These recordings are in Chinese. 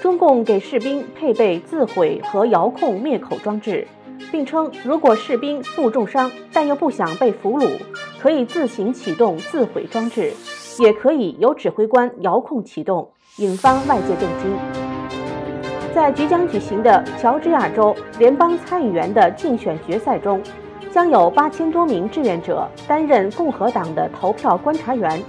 中共给士兵配备自毁和遥控灭口装置，并称如果士兵负重伤但又不想被俘虏，可以自行启动自毁装置，也可以由指挥官遥控启动，引发外界震惊。在即将举行的乔治亚州联邦参议员的竞选决赛中，将有八千多名志愿者担任共和党的投票观察员。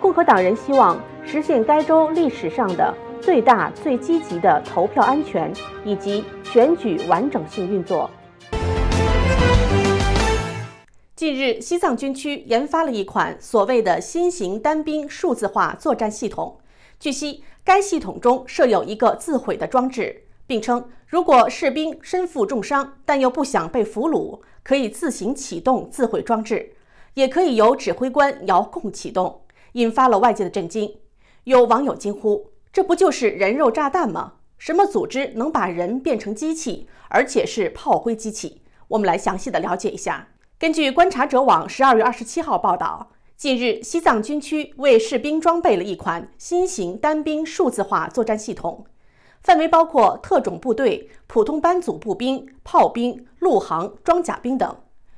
共和党人希望实现该州历史上的最大、最积极的投票安全以及选举完整性运作。近日，西藏军区研发了一款所谓的新型单兵数字化作战系统。据悉，该系统中设有一个自毁的装置，并称如果士兵身负重伤但又不想被俘虏，可以自行启动自毁装置，也可以由指挥官遥控启动。引发了外界的震惊，有网友惊呼：“这不就是人肉炸弹吗？什么组织能把人变成机器，而且是炮灰机器？”我们来详细的了解一下。根据观察者网十二月二十七号报道，近日西藏军区为士兵装备了一款新型单兵数字化作战系统，范围包括特种部队、普通班组步兵、炮兵、陆航装甲兵等。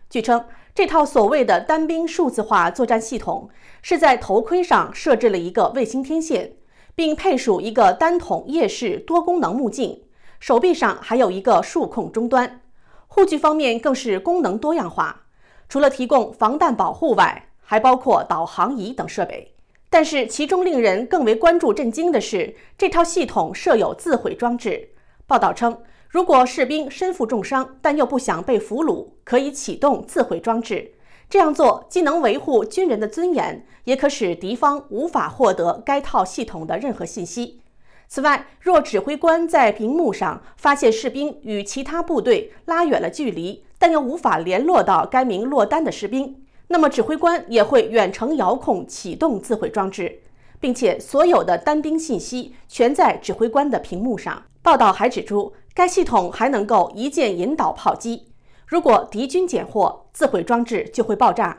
据称。这套所谓的单兵数字化作战系统是在头盔上设置了一个卫星天线，并配属一个单筒夜视多功能目镜，手臂上还有一个数控终端。护具方面更是功能多样化，除了提供防弹保护外，还包括导航仪等设备。但是其中令人更为关注、震惊的是，这套系统设有自毁装置。报道称。如果士兵身负重伤，但又不想被俘虏，可以启动自毁装置。这样做既能维护军人的尊严，也可使敌方无法获得该套系统的任何信息。此外，若指挥官在屏幕上发现士兵与其他部队拉远了距离，但又无法联络到该名落单的士兵，那么指挥官也会远程遥控启动自毁装置，并且所有的单兵信息全在指挥官的屏幕上。报道还指出。该系统还能够一键引导炮击，如果敌军捡获，自毁装置就会爆炸。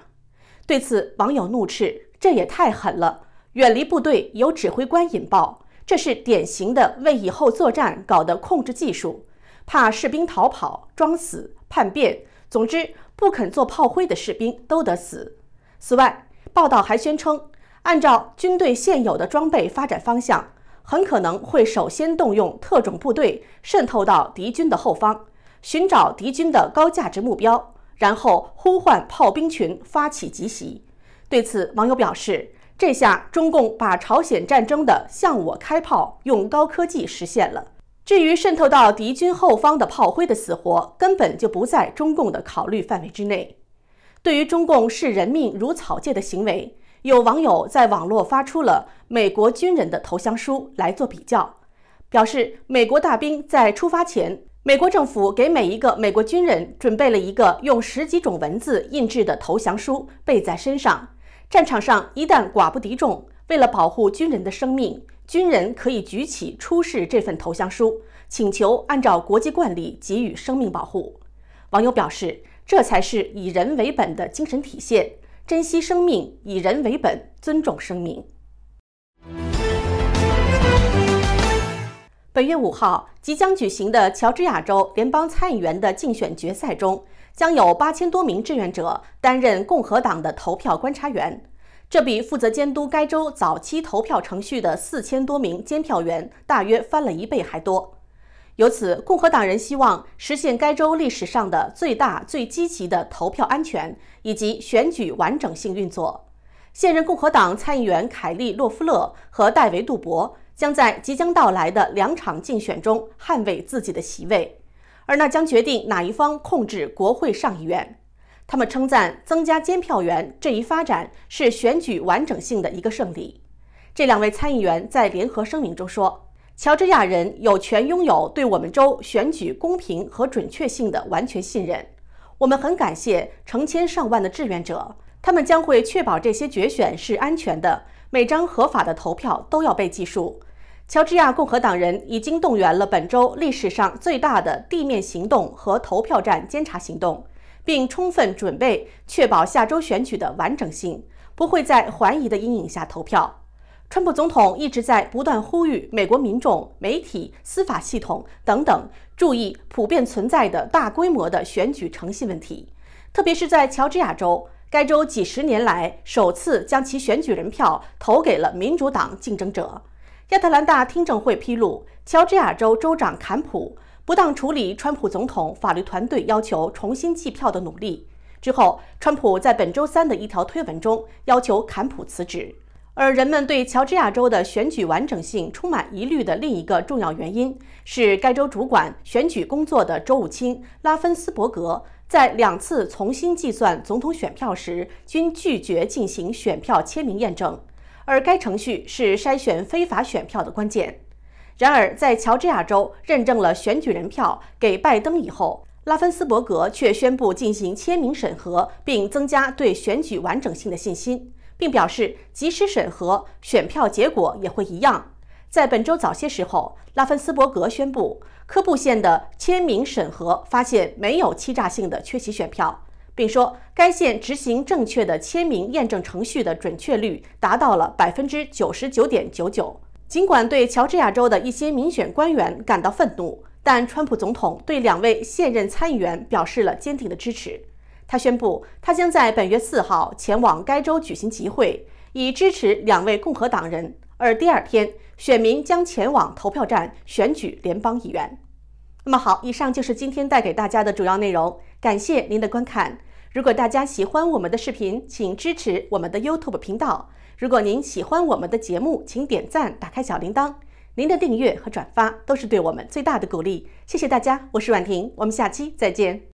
对此，网友怒斥：“这也太狠了！远离部队由指挥官引爆，这是典型的为以后作战搞的控制技术，怕士兵逃跑、装死、叛变，总之不肯做炮灰的士兵都得死。”此外，报道还宣称，按照军队现有的装备发展方向。很可能会首先动用特种部队渗透到敌军的后方，寻找敌军的高价值目标，然后呼唤炮兵群发起集袭。对此，网友表示：“这下中共把朝鲜战争的向我开炮用高科技实现了。至于渗透到敌军后方的炮灰的死活，根本就不在中共的考虑范围之内。对于中共视人命如草芥的行为。”有网友在网络发出了美国军人的投降书来做比较，表示美国大兵在出发前，美国政府给每一个美国军人准备了一个用十几种文字印制的投降书，背在身上。战场上一旦寡不敌众，为了保护军人的生命，军人可以举起出示这份投降书，请求按照国际惯例给予生命保护。网友表示，这才是以人为本的精神体现。珍惜生命，以人为本，尊重生命。本月五号即将举行的乔治亚州联邦参议员的竞选决赛中，将有八千多名志愿者担任共和党的投票观察员，这比负责监督该州早期投票程序的四千多名监票员大约翻了一倍还多。由此，共和党人希望实现该州历史上的最大、最积极的投票安全以及选举完整性运作。现任共和党参议员凯利·洛夫勒和戴维·杜博将在即将到来的两场竞选中捍卫自己的席位，而那将决定哪一方控制国会上议院。他们称赞增加监票员这一发展是选举完整性的一个胜利。这两位参议员在联合声明中说。乔治亚人有权拥有对我们州选举公平和准确性的完全信任。我们很感谢成千上万的志愿者，他们将会确保这些决选是安全的，每张合法的投票都要被计数。乔治亚共和党人已经动员了本周历史上最大的地面行动和投票站监察行动，并充分准备确保下周选举的完整性，不会在怀疑的阴影下投票。川普总统一直在不断呼吁美国民众、媒体、司法系统等等注意普遍存在的大规模的选举诚信问题，特别是在乔治亚州，该州几十年来首次将其选举人票投给了民主党竞争者。亚特兰大听证会披露，乔治亚州州长坎普不当处理川普总统法律团队要求重新计票的努力。之后，川普在本周三的一条推文中要求坎普辞职。而人们对乔治亚州的选举完整性充满疑虑的另一个重要原因是，该州主管选举工作的州务卿拉芬斯伯格在两次重新计算总统选票时均拒绝进行选票签名验证，而该程序是筛选非法选票的关键。然而，在乔治亚州认证了选举人票给拜登以后，拉芬斯伯格却宣布进行签名审核，并增加对选举完整性的信心。并表示，即使审核选票结果也会一样。在本周早些时候，拉芬斯伯格宣布，科布县的签名审核发现没有欺诈性的缺席选票，并说该县执行正确的签名验证程序的准确率达到了百分之九十九点九九。尽管对乔治亚州的一些民选官员感到愤怒，但川普总统对两位现任参议员表示了坚定的支持。他宣布，他将在本月四号前往该州举行集会，以支持两位共和党人。而第二天，选民将前往投票站选举联邦议员。那么好，以上就是今天带给大家的主要内容。感谢您的观看。如果大家喜欢我们的视频，请支持我们的 YouTube 频道。如果您喜欢我们的节目，请点赞、打开小铃铛。您的订阅和转发都是对我们最大的鼓励。谢谢大家，我是婉婷，我们下期再见。